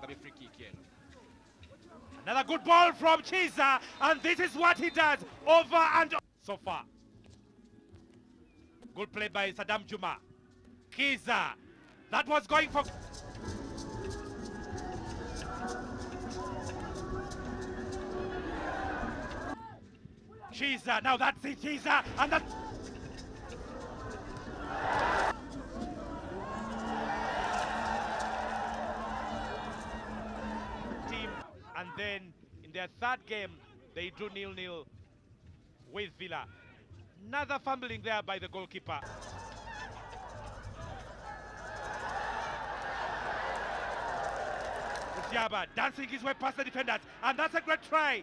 gwe free kick Another good ball from Kizza, and this is what he does over and so far. Good play by Saddam Juma. Kizza, that was going for. Kizza, now that's it, Kizza, and that. team, and then in their third game, they drew nil-nil with Villa. Another fumbling there by the goalkeeper. Musiaba dancing his way past the defenders, and that's a great try.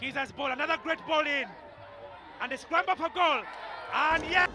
Kizza's ball, another great ball in. And a scramble for goal. And yeah.